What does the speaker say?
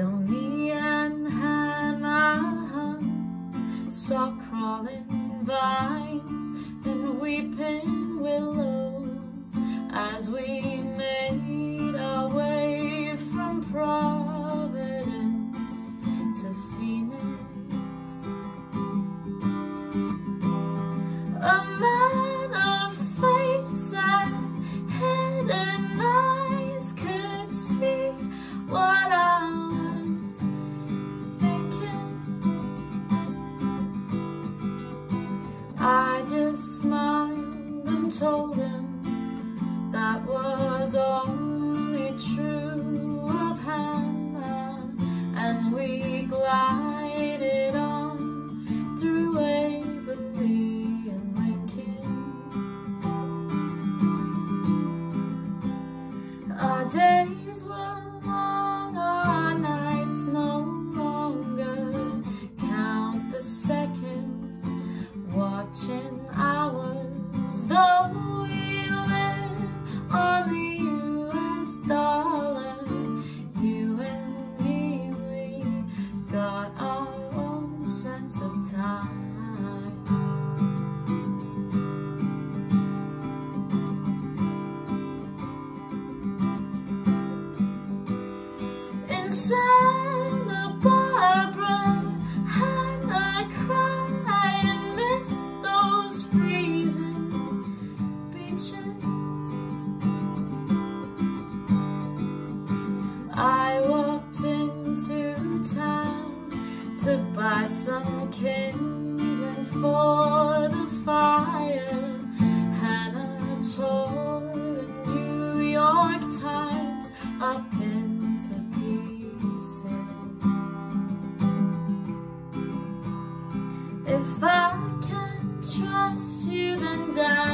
Till me and Hannah saw crawling vines and weeping willows as we made our way from Prague. Santa Barbara, and I cried and missed those freezing beaches. I walked into town to buy some kindling for God.